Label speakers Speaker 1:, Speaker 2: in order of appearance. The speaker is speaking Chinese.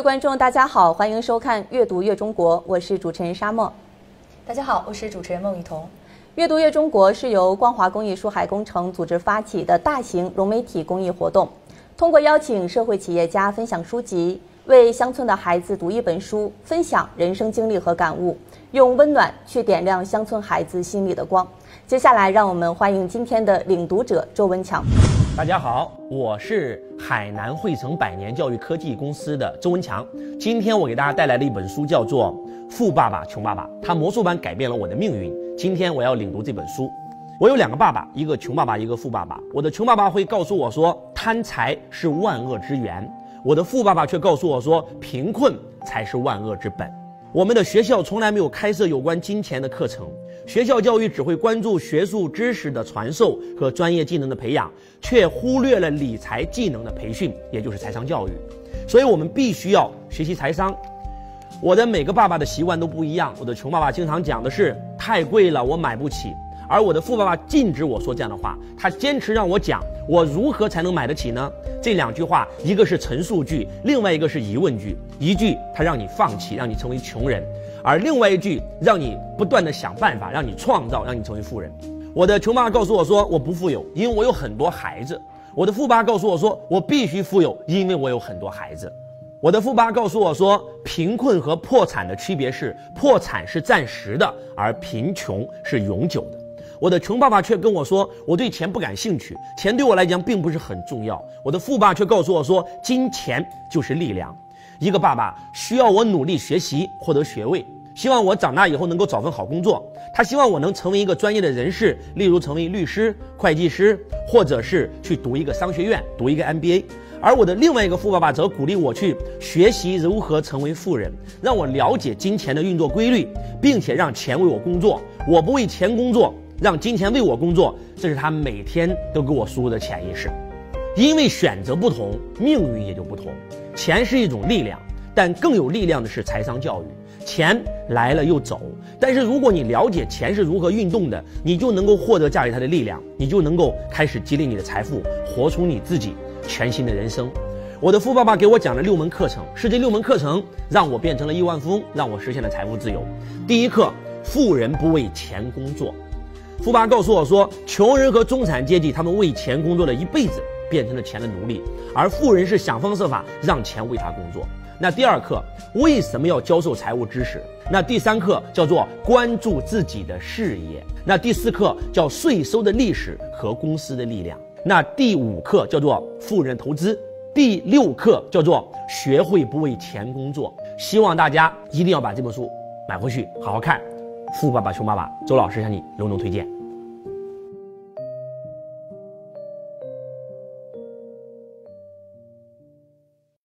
Speaker 1: 位观众，大家好，欢迎收看《阅读月中国》，我是主持人沙漠。
Speaker 2: 大家好，我是主持人孟雨桐。
Speaker 1: 阅读月中国是由光华公益书海工程组织发起的大型融媒体公益活动，通过邀请社会企业家分享书籍，为乡村的孩子读一本书，分享人生经历和感悟，用温暖去点亮乡村孩子心里的光。接下来，让我们欢迎今天的领读者周文强。
Speaker 3: 大家好，我是海南汇成百年教育科技公司的周文强。今天我给大家带来的一本书叫做《富爸爸穷爸爸》，它魔术般改变了我的命运。今天我要领读这本书。我有两个爸爸，一个穷爸爸，一个富爸爸。我的穷爸爸会告诉我说，贪财是万恶之源；我的富爸爸却告诉我说，贫困才是万恶之本。我们的学校从来没有开设有关金钱的课程，学校教育只会关注学术知识的传授和专业技能的培养，却忽略了理财技能的培训，也就是财商教育。所以，我们必须要学习财商。我的每个爸爸的习惯都不一样。我的穷爸爸经常讲的是太贵了，我买不起。而我的富爸爸禁止我说这样的话，他坚持让我讲我如何才能买得起呢？这两句话，一个是陈述句，另外一个是疑问句。一句他让你放弃，让你成为穷人；而另外一句让你不断的想办法，让你创造，让你成为富人。我的穷爸爸告诉我说我不富有，因为我有很多孩子；我的富爸告诉我说我必须富有，因为我有很多孩子。我的富爸告诉我说，贫困和破产的区别是，破产是暂时的，而贫穷是永久的。我的穷爸爸却跟我说，我对钱不感兴趣，钱对我来讲并不是很重要。我的富爸却告诉我说，金钱就是力量。一个爸爸需要我努力学习，获得学位，希望我长大以后能够找份好工作。他希望我能成为一个专业的人士，例如成为律师、会计师，或者是去读一个商学院，读一个 MBA。而我的另外一个富爸爸则鼓励我去学习如何成为富人，让我了解金钱的运作规律，并且让钱为我工作。我不为钱工作。让金钱为我工作，这是他每天都给我输入的潜意识。因为选择不同，命运也就不同。钱是一种力量，但更有力量的是财商教育。钱来了又走，但是如果你了解钱是如何运动的，你就能够获得驾驭它的力量，你就能够开始积累你的财富，活出你自己全新的人生。我的富爸爸给我讲了六门课程，是这六门课程让我变成了亿万富翁，让我实现了财富自由。第一课：富人不为钱工作。富爸告诉我说，穷人和中产阶级他们为钱工作了一辈子，变成了钱的奴隶，而富人是想方设法让钱为他工作。那第二课为什么要教授财务知识？那第三课叫做关注自己的事业。那第四课叫税收的历史和公司的力量。那第五课叫做富人投资。第六课叫做学会不为钱工作。希望大家一定要把这本书买回去，好好看。富爸爸穷爸爸，周老师向你隆重推荐。